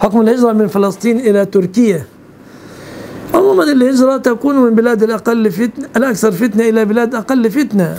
حكم الهجرة من فلسطين إلى تركيا. عموما الهجرة تكون من بلاد الأقل فتنة الأكثر فتنة إلى بلاد أقل فتنة.